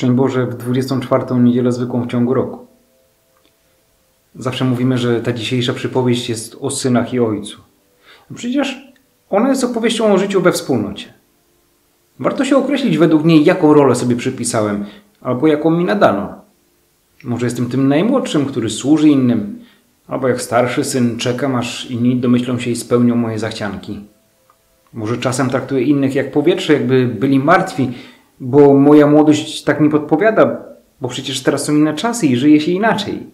Szczęść Boże w 24. niedzielę zwykłą w ciągu roku. Zawsze mówimy, że ta dzisiejsza przypowieść jest o synach i ojcu. No przecież ona jest opowieścią o życiu we wspólnocie. Warto się określić według niej, jaką rolę sobie przypisałem, albo jaką mi nadano. Może jestem tym najmłodszym, który służy innym, albo jak starszy syn czekam, aż inni domyślą się i spełnią moje zachcianki. Może czasem traktuję innych jak powietrze, jakby byli martwi, bo moja młodość tak mi podpowiada, bo przecież teraz są inne czasy i żyje się inaczej.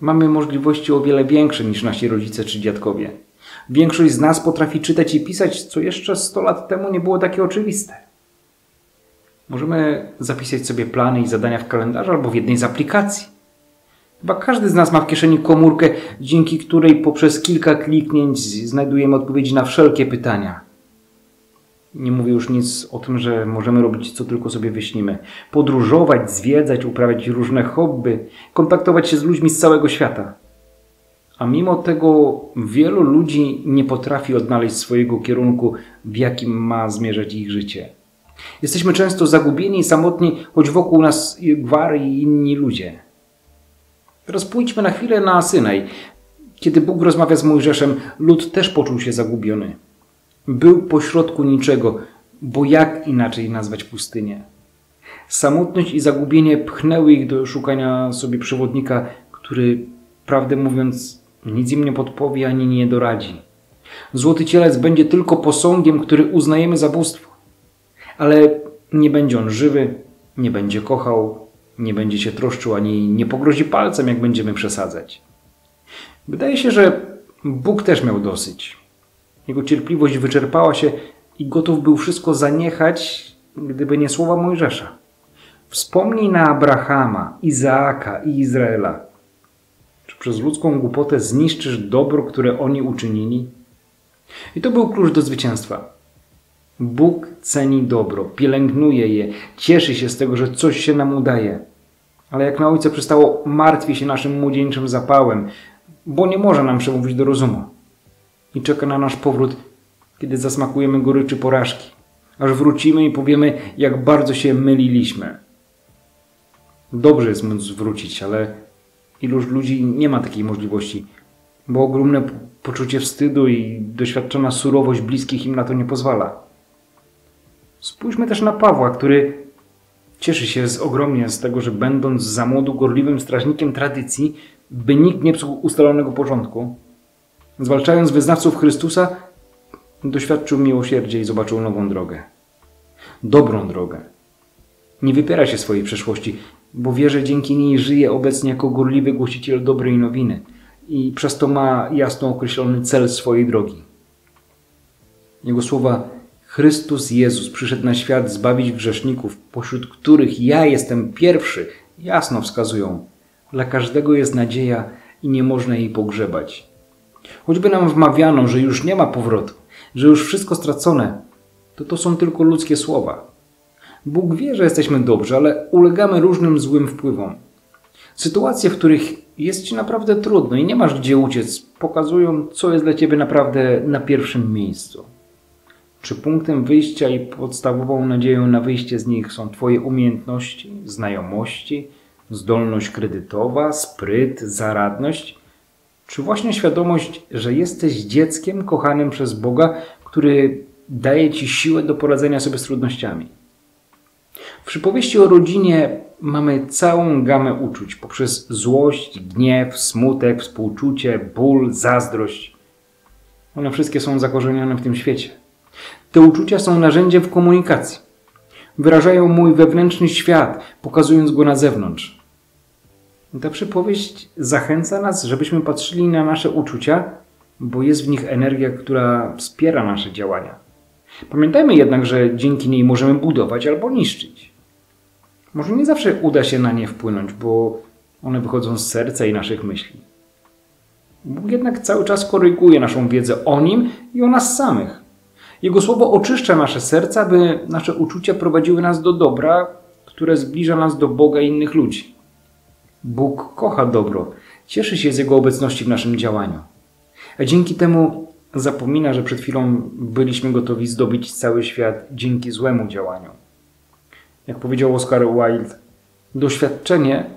Mamy możliwości o wiele większe niż nasi rodzice czy dziadkowie. Większość z nas potrafi czytać i pisać, co jeszcze 100 lat temu nie było takie oczywiste. Możemy zapisać sobie plany i zadania w kalendarzu albo w jednej z aplikacji. Chyba każdy z nas ma w kieszeni komórkę, dzięki której poprzez kilka kliknięć znajdujemy odpowiedzi na wszelkie pytania. Nie mówię już nic o tym, że możemy robić co tylko sobie wyśnimy. Podróżować, zwiedzać, uprawiać różne hobby, kontaktować się z ludźmi z całego świata. A mimo tego wielu ludzi nie potrafi odnaleźć swojego kierunku, w jakim ma zmierzać ich życie. Jesteśmy często zagubieni i samotni, choć wokół nas gwary i inni ludzie. Teraz pójdźmy na chwilę na Synaj. Kiedy Bóg rozmawia z Mojżeszem, lud też poczuł się zagubiony. Był pośrodku niczego, bo jak inaczej nazwać pustynię? Samotność i zagubienie pchnęły ich do szukania sobie przewodnika, który, prawdę mówiąc, nic im nie podpowie ani nie doradzi. Złoty cielec będzie tylko posągiem, który uznajemy za bóstwo. Ale nie będzie on żywy, nie będzie kochał, nie będzie się troszczył ani nie pogrozi palcem, jak będziemy przesadzać. Wydaje się, że Bóg też miał dosyć. Jego cierpliwość wyczerpała się i gotów był wszystko zaniechać, gdyby nie słowa Mojżesza. Wspomnij na Abrahama, Izaaka i Izraela. Czy przez ludzką głupotę zniszczysz dobro, które oni uczynili? I to był klucz do zwycięstwa. Bóg ceni dobro, pielęgnuje je, cieszy się z tego, że coś się nam udaje. Ale jak na ojca przystało, martwi się naszym młodzieńczym zapałem, bo nie może nam przemówić do rozumu i czeka na nasz powrót, kiedy zasmakujemy goryczy porażki, aż wrócimy i powiemy, jak bardzo się myliliśmy. Dobrze jest móc wrócić, ale iluż ludzi nie ma takiej możliwości, bo ogromne poczucie wstydu i doświadczona surowość bliskich im na to nie pozwala. Spójrzmy też na Pawła, który cieszy się z, ogromnie z tego, że będąc za młodu gorliwym strażnikiem tradycji, by nikt nie psuł ustalonego porządku, Zwalczając wyznawców Chrystusa, doświadczył miłosierdzia i zobaczył nową drogę. Dobrą drogę. Nie wypiera się swojej przeszłości, bo wie, że dzięki niej żyje obecnie jako gorliwy głosiciel dobrej nowiny i przez to ma jasno określony cel swojej drogi. Jego słowa Chrystus Jezus przyszedł na świat zbawić grzeszników, pośród których ja jestem pierwszy, jasno wskazują. Dla każdego jest nadzieja i nie można jej pogrzebać. Choćby nam wmawiano, że już nie ma powrotu, że już wszystko stracone, to to są tylko ludzkie słowa. Bóg wie, że jesteśmy dobrzy, ale ulegamy różnym złym wpływom. Sytuacje, w których jest ci naprawdę trudno i nie masz gdzie uciec, pokazują, co jest dla ciebie naprawdę na pierwszym miejscu. Czy punktem wyjścia i podstawową nadzieją na wyjście z nich są Twoje umiejętności, znajomości, zdolność kredytowa, spryt, zaradność? Czy właśnie świadomość, że jesteś dzieckiem kochanym przez Boga, który daje ci siłę do poradzenia sobie z trudnościami? W przypowieści o rodzinie mamy całą gamę uczuć poprzez złość, gniew, smutek, współczucie, ból, zazdrość. One wszystkie są zakorzenione w tym świecie. Te uczucia są narzędziem w komunikacji. Wyrażają mój wewnętrzny świat, pokazując go na zewnątrz. Ta przypowieść zachęca nas, żebyśmy patrzyli na nasze uczucia, bo jest w nich energia, która wspiera nasze działania. Pamiętajmy jednak, że dzięki niej możemy budować albo niszczyć. Może nie zawsze uda się na nie wpłynąć, bo one wychodzą z serca i naszych myśli. Bóg jednak cały czas koryguje naszą wiedzę o Nim i o nas samych. Jego słowo oczyszcza nasze serca, by nasze uczucia prowadziły nas do dobra, które zbliża nas do Boga i innych ludzi. Bóg kocha dobro, cieszy się z Jego obecności w naszym działaniu. A dzięki temu zapomina, że przed chwilą byliśmy gotowi zdobyć cały świat dzięki złemu działaniu. Jak powiedział Oscar Wilde, doświadczenie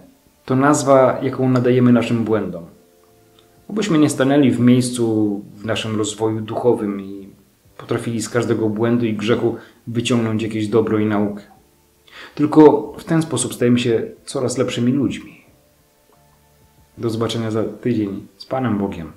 to nazwa, jaką nadajemy naszym błędom. Obyśmy nie stanęli w miejscu w naszym rozwoju duchowym i potrafili z każdego błędu i grzechu wyciągnąć jakieś dobro i naukę. Tylko w ten sposób stajemy się coraz lepszymi ludźmi. Do zobaczenia za tydzień z Panem Bogiem.